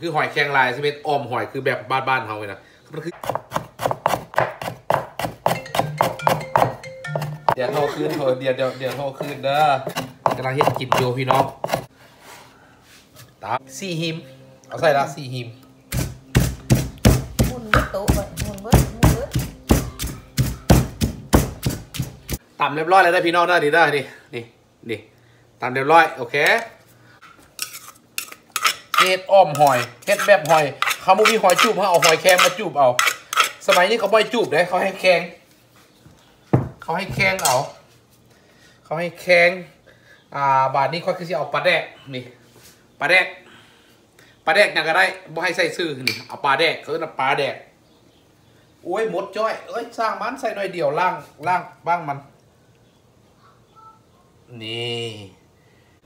คือหอยแครงลายสิเป็นออมหอยคือแบบบ้านๆเฮาเลยนะมันคือเดี๋ยวโทรคืนโทรเดี๋ยวเดี๋ยวเดี๋ยวโทรคืนเด้อกำลังเฮ็ดกินอยู่พี่น้องตามสี่หิม เอาใส่ละสี่หิมหมุนเบิดโต๊ะไปหมุนเบิดหมุนเบิดตำเรียบร้อยแล้วได้พี่น้องได้ดีได้ดินี่นี่ตำเรียบร้อย โอเค เฮ็ดอ้อมหอยเฮ็ดแบบหอย เขาไม่มีหอยจูบเขาเอาหอยแครงมาจูบเอา สมัยนี้เขาไม่จูบเลยเขาให้แครงเขาให้แครงเอา เขาให้แครงอ่าบาทนี้เขาคือสิเอาปลาแดกนี่ปลาแดกปลาแดกยังก็ได้บ่ให้ใส่ซื้อนี่เอาปลาแดกเขาเรียกว่าปลาแดกโอ้ยหมดจ้อยเอ้ยสร้างมันใส่หน่อยเดียวล่างล่างบ้างมัน นี่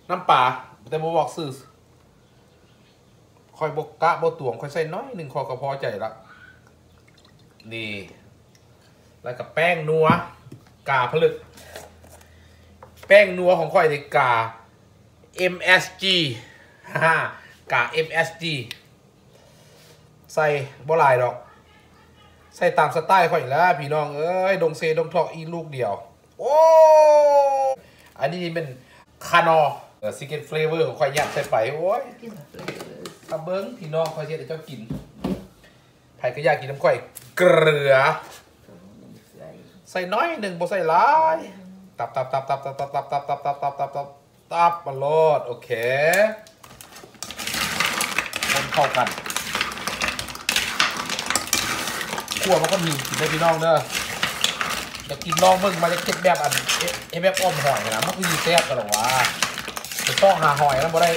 น้ำปลาแต่บ่บอกซื้อ คอยบกกะบตวงคอยใส่น้อยหนึ่งคอก็พอใจละนี่ แล้วกับแป้งนัว กาผลึก แป้งนัวของข่อยในกา MSG ฮ่ากา MSG ใส่บ่ลายดอก ใส่ตามสไตล์ข่อยอยู่แล้วพี่น้องเอ้ยดงเซดงทอกอีลูกเดียว โอ้ อันนี้เป็นคานอซิกเก็ตเฟลเวอร์ของข่อยยัดใส่ไป โอ้ย เลยทำเบิ้งพี่น้องข่อยเสียแต่เจ้ากินไผ่ก็อยากกินน้ำข่อยเกลือ ใส่น้อยหนึ่งบ่ใส่หลาย ตับตับตับตับตับตับตับตับตับตับตับตับตับตับมาโลดโอเคคนเข้ากันขั่วมันก็มีกินได้พี่น้องเด้อจะกินลองเบิ่งมาจะเก็บแบบอันเอ๊ะเอ๊ะแบบอ้อมหอยนะมันคือแซ่บกันหรอวะจะต้องหาหอยแล้วบ่ได้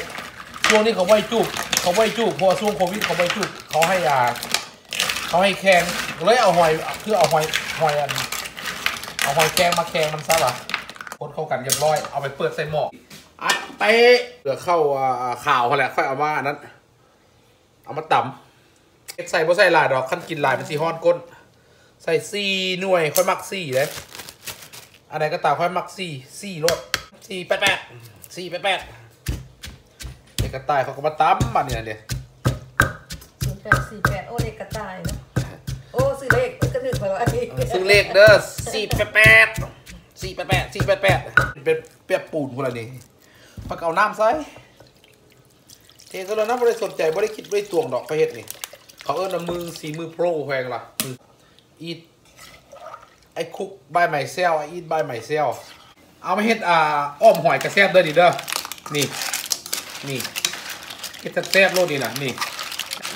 ช่วงนี้เขาไว้จุบ เขาไว้จุบเพราะว่าช่วงโควิดเขาไว้จุบเขาให้ยาเขาให้แข่งเลยเอาหอยคือเอาหอยหอยอันเอาหอยแครงมาแครงมันซะเหรอคนเข้ากันเรียบร้อย เอาไปเปิดใส่หม้ออัดเป๊ะเหลือเข้าข่าวเขาแหละค่อยเอามาอันนั้น เอามาต่ำเฮ็ดใส่บ่ใส่ลายดอกขั้นกินลายมันสีฮ้อนก้น ใส่สี่หน่วยค่อยมักสี่เลยอันไหนก็ตามค่อยมักสี่สี่รถสี่แปดแปดสี่แปดแปด กกระต่ายเขาก็มาตั้มบันเนี่ยเดี๋ยวศูนย์แปดสี่แปดโอ้เลขกระต่ายเนอะโอ้ซื้อเลขกระถึกไปว่าอันนี้ซึ่งเลขเด้อสี่แปดแปดสี่แปดแปดสี่แปดแปดเป็นเปียกปูนพวกนี้พักเอาน้ำใส่เทก็แล้วนะไม่ได้สนใจไม่ได้คิดไม่ได้ตวงดอกไปเฮ็ดนี่ เขาเอิ้นว่ามือสีมือโปรแพงล่ะมืออีทไอ้คุกบายใหม่เซลไออีทบายใหม่เซลเอามาเฮ็ดอ่าอ้อมหอยกระแซบเด้อนี่เด้อนี่ นี่เฮ็ดแซ่บโลดนี่นะนี่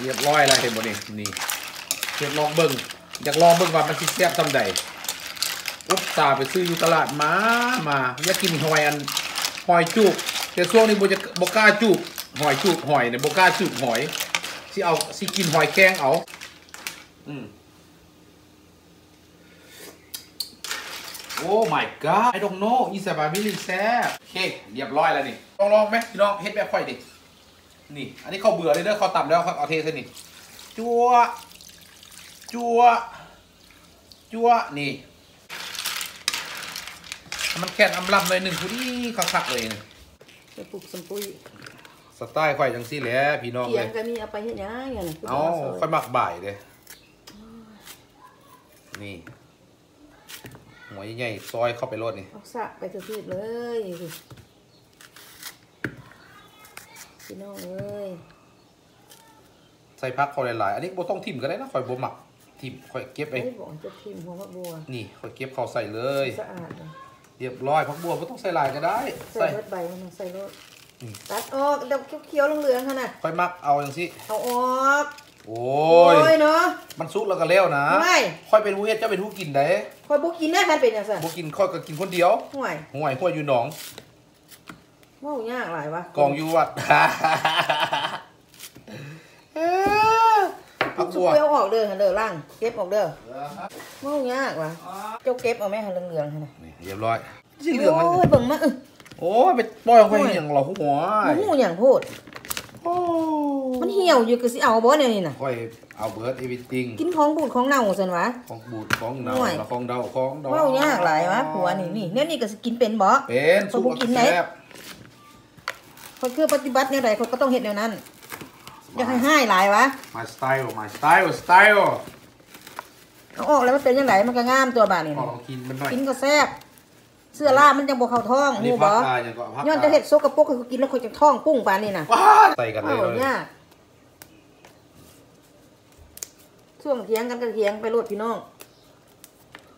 เรียบร้อยแล้วเห็นบ่นี่นี่เฮ็ดลองเบิ่งอยากลองเบิ่งว่ามันสิแซ่บซำใดอุตส่าห์ไปซื้ออยู่ตลาดมามาอยากกินหอยอันหอยจุกแต่ช่วงนี้บ่จะบ่กล้าจุกหอยจุกหอยเนี่ยบ่กล้าจุกหอยสิเอาสิกินหอยแครงเอาอืม โอ้ my god I don't know is a really แซ่บโอเค เรียบร้อยแล้วนี่ลองลองไหมพี่น้องเฮ็ดแบบค่อยดิ นี่ อันนี้เขาเบื่อเลยเด้อเขาต่ำแล้วเขาเอาเทใส่นี่ จัวจัวจัวนี่มันแค่นอำลำหน่อยหนึ่งพอดีคักๆเลยนี่ไปปลูกสมปุยสไตล์ค่อยจังซี่แหละพี่น้องเกีเลยยงก็มีเอาไปเฮ็ดหยังอย่างนั้นเอาค่อยมักบ่ายเลยนี่ หัวใหญ่ๆซอยเข้าไปรดนี่เอาสะไปทืดๆเลยพี่น้องเอ้ยใส่พักเขาหลายๆ อันนี้บ่ต้องทิ่มก็ได้นะค่อยบ่หมักทิ่มค่อยเก็บไปไอ้บอกจะทิมหัวมะบัว นี่ค่อยเก็บเข้าใส่เลย สะอาดเลยเรียบร้อยพักบัวบ่ต้องใส่หลายก็ได้ใส่ใส่รถใบมันใส่รถอืมตัดออกเดี๋ยวเขียวๆเหลืองๆขนาดค่อยมักเอาจังซี่เอาออก โอ้โอ้ย ยเนาะ มันสุกแล้วก็แล้วนะไม่ ค่อยเป็นผู้เฮ็ดเจ้าเป็นผู้กินได้คอยบุกินได้คันเป็นอย่างสั่นบ่กินค่อยก็กินคนเดียว ห่วยห่วยห่วยอยู่หนองว่ายากหลายวะกองอยู่วัด เอ้อพักสุบัวกเปรี้ยวออกเด้อหันเด้อล่างเก็บออกเด้อว่ายากวะเจ้าเก็บเอาไหมหันเหลืองๆหั่นน่ะนี่เรียบร้อยสีเหลืองมันโอ้ยเบิ่งมาเออโอ้ยไปปล่อยออกไปอย่างเราหัว มันหูอย่างพูดโอ้ มันเหี่ยวอยู่ก็สิเอาบ่เนี่ยนี่น่ะค่อยเอาเบิร์ดเอวิติงกินของบูดของเน่าซั่นวะของบูดของเนาห่วยแล้วของเดาของดอกว่ายากหลายวะผัวนี่นี่เนี่ยนี่ก็สิกินเป็นบ่เป็นเขาบ่กินไหนแซ่บเขาคือปฏิบัติแนวใดเขาก็ต้องเฮ็ดแนวนั้นอยากให้ให้หลายวะ my style my style style เอาออกแล้วมันเป็นยังไงมันก็งามตัวบาดนี่ขอลองกินมันหน่อยกินก็แซ่บ เสื้อล่ามันจังบ่เข้าท้องอันหูนี้บ่พักกาอย่างก็พักย้อนจะเฮ็ดโซกระปรกให้เขากินแล้วเขาจะท้องปุ้งปานนี่น่ะว้าใส่กันเลยเอาเลยยากช่วงเถียงกันก็เถียงไปโลดพี่น้อง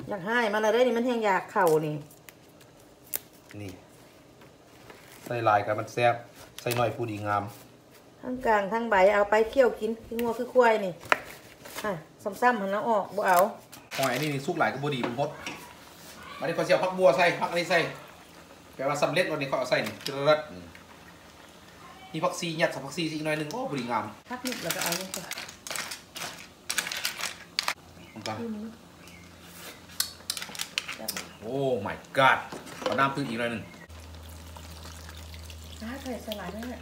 อยากให้มาเลยได้นี่มันแห้งอยากเข่านี่ นี่ ใส่ลายกันมันแซ่บใส่หน่อยผู้ดีงาม ทั้งกลางทั้งใบเอาไปเคี่ยวกินคืองัวคือควายนี่อะซ้ำๆหันน้ำออกบ่เอาหอยอันนี้นี่สุกหลายก็บ่ดีมันพด มาดิเขาสิเจียวพักบัวใส่พักอันนี้ใส่แปลว่าสำเร็จวันนี้เขาเอาใส่นี่กระดัดมีผักซียัดใส่ผักซีอีกหน่อยหนึงโอ้ผู้ดีงามพักนิดแล้วก็เอาลงไปลงไปโอ้ my god เอาน้ำพึ่งอีกหน่อยหนึงถ้าใส่สลัดนั่นแหละ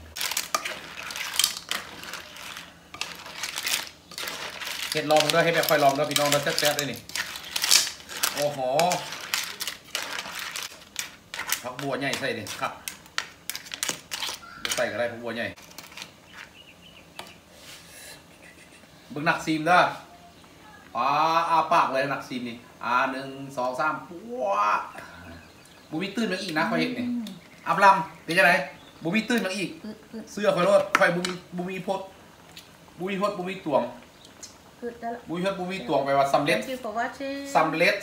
เห็ดลองด้วยให้แบบค่อยลองด้วยพี่น้องแล้วแซ่บๆเลยนี่ โอ้โห ผักบัวใหญ่ใส่นี่ครับบ่ใส่ก็ได้ผักบัวใหญ่เบิ่งหนักซีมเด้ออ่าอาปากเลยหนักซีมนี่อ่าหนึ่งสองสามปัวบูมีตื้นมาอีกนะคอยเห็นนี่อับลำเป็นยังไงบูมีตื้นมาอีกอึดอึดเสื้อคอยรถคอยบูมีบูมีพดบูมีพดบูมีตวงอึดได้ละบูมีพดบูมีตวงไปว่าสำเร็จ Thank you for watching สำเร็จ